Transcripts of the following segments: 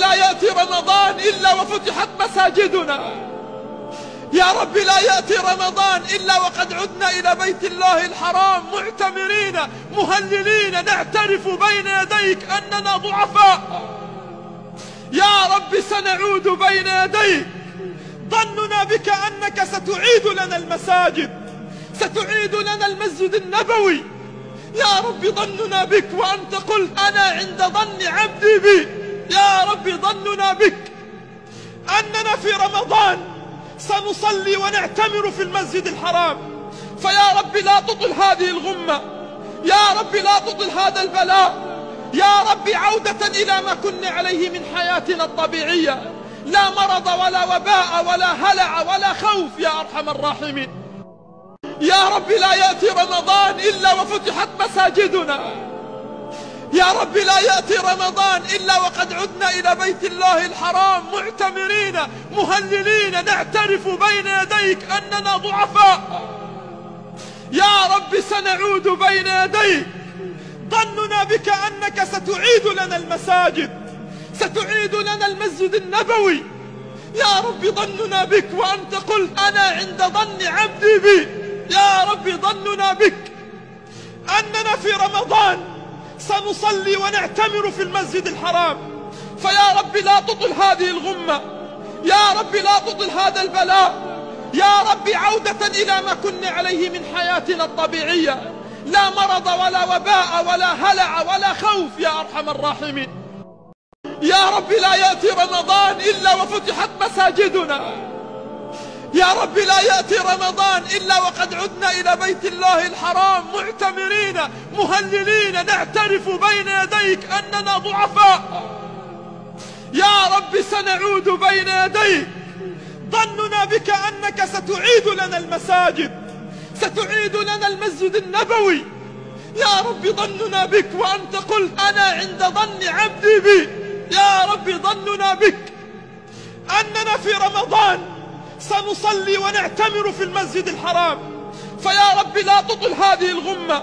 لا يأتي رمضان إلا وفتحت مساجدنا. يا رب لا يأتي رمضان إلا وقد عدنا إلى بيت الله الحرام معتمرين مهللين. نعترف بين يديك أننا ضعفاء. يا رب سنعود بين يديك. ظننا بك أنك ستعيد لنا المساجد ستعيد لنا المسجد النبوي. يا رب ظننا بك وأنت قلت أنا عند ظن عبدي بي. يا رب ظننا بك أننا في رمضان سنصلي ونعتمر في المسجد الحرام. فيا رب لا تطل هذه الغمة. يا رب لا تطل هذا البلاء. يا رب عودة إلى ما كنا عليه من حياتنا الطبيعية. لا مرض ولا وباء ولا هلع ولا خوف يا أرحم الراحمين. يا رب لا يأتي رمضان إلا وفتحت مساجدنا. يا رب لا يأتي رمضان إلا وقد عدنا إلى بيت الله الحرام معتمرين مهللين. نعترف بين يديك أننا ضعفاء. يا رب سنعود بين يديك. ظننا بك أنك ستعيد لنا المساجد ستعيد لنا المسجد النبوي. يا رب ظننا بك وأنت قلت أنا عند ظن عبدي بي. يا رب ظننا بك أننا في رمضان. سنصلي ونعتمر في المسجد الحرام. فيا رب لا تطل هذه الغمة. يا رب لا تطل هذا البلاء. يا رب عودة إلى ما كنا عليه من حياتنا الطبيعية. لا مرض ولا وباء ولا هلع ولا خوف يا أرحم الراحمين. يا رب لا يأتي رمضان إلا وفتحت مساجدنا. يا رب لا يأتي رمضان إلا وقد عدنا إلى بيت الله الحرام معتمرين مهللين. نعترف بين يديك أننا ضعفاء. يا رب سنعود بين يديك. ظننا بك أنك ستعيد لنا المساجد ستعيد لنا المسجد النبوي. يا رب ظننا بك وأنت قلت أنا عند ظن عبدي بي. يا رب ظننا بك أننا في رمضان. سنصلي ونعتمر في المسجد الحرام. فيا رب لا تطل هذه الغمة.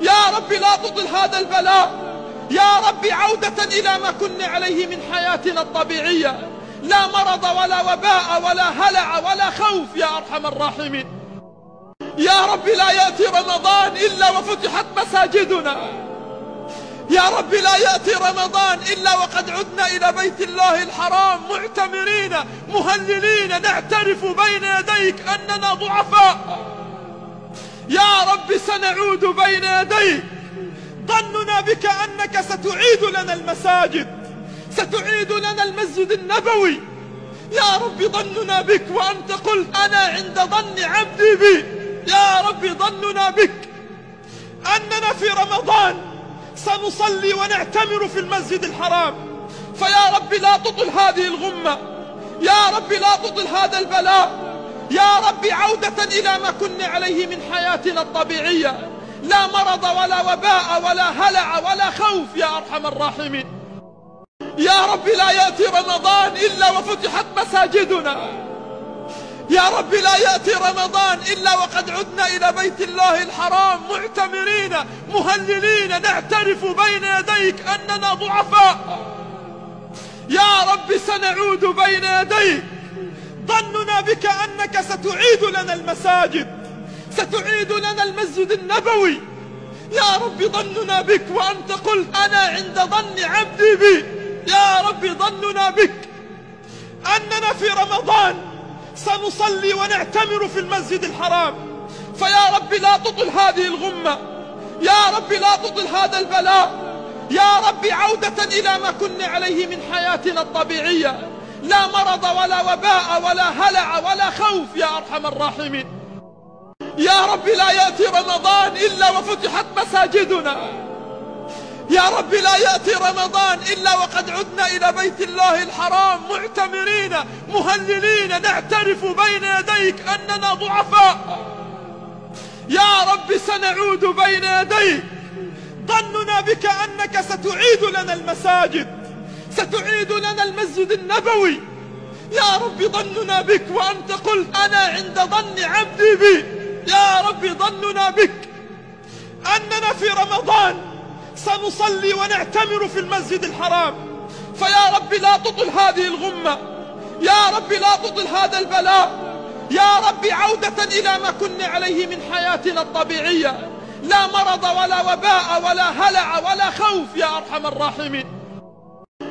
يا رب لا تطل هذا البلاء. يا رب عودة إلى ما كنا عليه من حياتنا الطبيعية. لا مرض ولا وباء ولا هلع ولا خوف يا أرحم الراحمين. يا رب لا يأتي رمضان إلا وفتحت مساجدنا. يا رب لا يأتي رمضان إلا وقد عدنا إلى بيت الله الحرام معتمرين مهللين. نعترف بين يديك أننا ضعفاء. يا رب سنعود بين يديك. ظننا بك أنك ستعيد لنا المساجد ستعيد لنا المسجد النبوي. يا رب ظننا بك وأنت قلت أنا عند ظن عبدي بي. يا رب ظننا بك أننا في رمضان. سنصلي ونعتمر في المسجد الحرام. فيا رب لا تطل هذه الغمة. يا رب لا تطل هذا البلاء. يا رب عودة إلى ما كنا عليه من حياتنا الطبيعية. لا مرض ولا وباء ولا هلع ولا خوف يا أرحم الراحمين. يا رب لا يأتي رمضان إلا وفتحت مساجدنا. يا رب لا يأتي رمضان إلا وقد عدنا إلى بيت الله الحرام معتمرين مهللين. نعترف بين يديك أننا ضعفاء. يا رب سنعود بين يديك. ظننا بك أنك ستعيد لنا المساجد ستعيد لنا المسجد النبوي. يا رب ظننا بك وأنت قلت أنا عند ظن عبدي بي. يا رب ظننا بك أننا في رمضان. سنصلي ونعتمر في المسجد الحرام. فيا رب لا تطل هذه الغمة. يا رب لا تطل هذا البلاء. يا رب عودة إلى ما كنا عليه من حياتنا الطبيعية. لا مرض ولا وباء ولا هلع ولا خوف يا أرحم الراحمين. يا رب لا يأتي رمضان إلا وفتحت مساجدنا. يا رب لا يأتي رمضان إلا وقد عدنا إلى بيت الله الحرام معتمرين مهللين. نعترف بين يديك أننا ضعفاء. يا رب سنعود بين يديك. ظننا بك أنك ستعيد لنا المساجد ستعيد لنا المسجد النبوي. يا رب ظننا بك وأنت قلت أنا عند ظن عبدي بي. يا رب ظننا بك أننا في رمضان. سنصلي ونعتمر في المسجد الحرام. فيا رب لا تطل هذه الغمة. يا رب لا تطل هذا البلاء. يا رب عودة إلى ما كنا عليه من حياتنا الطبيعية. لا مرض ولا وباء ولا هلع ولا خوف يا أرحم الراحمين.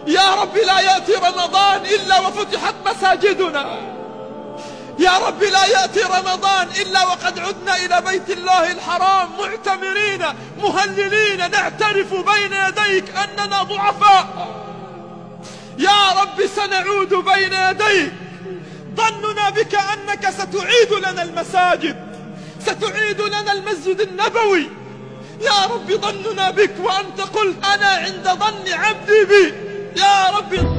يا رب لا يأتي رمضان إلا وفتحت مساجدنا. يا رب لا يأتي رمضان إلا وقد عدنا إلى بيت الله الحرام معتمرين مهللين. نعترف بين يديك أننا ضعفاء. يا رب سنعود بين يديك. ظننا بك أنك ستعيد لنا المساجد ستعيد لنا المسجد النبوي. يا رب ظننا بك وأنت قلت أنا عند ظن عبدي بي. يا رب